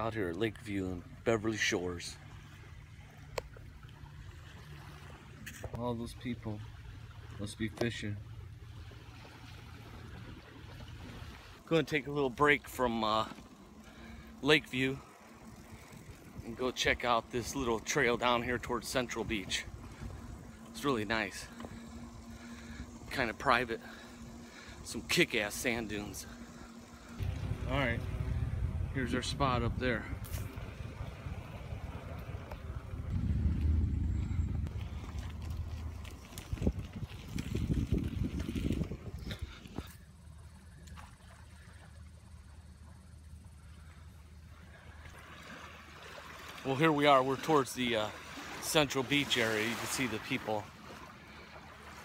out here at Lakeview and Beverly Shores. All those people must be fishing. Going to take a little break from uh, Lakeview and go check out this little trail down here towards Central Beach. It's really nice. Kind of private. Some kick-ass sand dunes. All right, here's our spot up there. Well, here we are. We're towards the uh, Central Beach area. You can see the people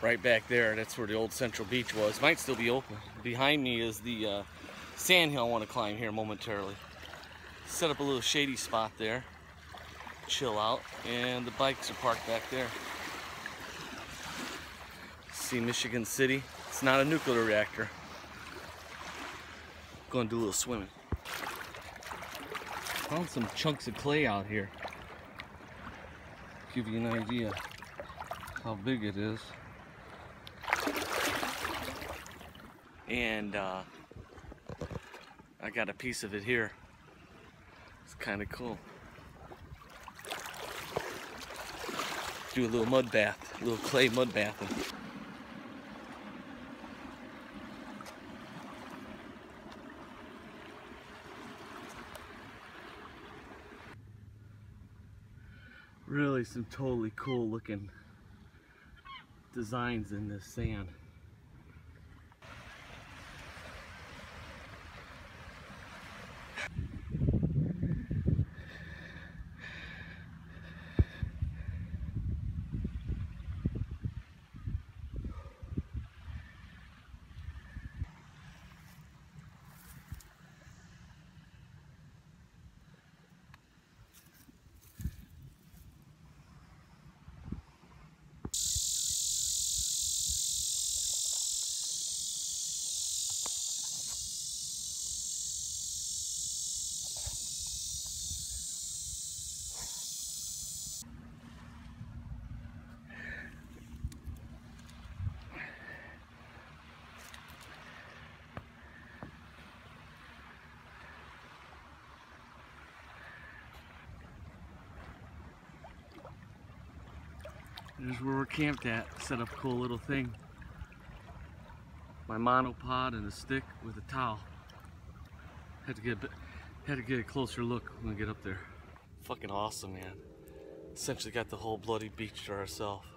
right back there. That's where the old Central Beach was. Might still be open. Behind me is the uh, sand hill I want to climb here momentarily. Set up a little shady spot there. Chill out. And the bikes are parked back there. See Michigan City. It's not a nuclear reactor. Going to do a little swimming. Found some chunks of clay out here. Give you an idea how big it is. And uh, I got a piece of it here. It's kind of cool. Do a little mud bath, a little clay mud bathing. Really some totally cool looking designs in this sand. Here's where we're camped at. Set up a cool little thing. My monopod and a stick with a towel. Had to get a bit, had to get a closer look when we get up there. Fucking awesome, man. Essentially got the whole bloody beach to ourselves.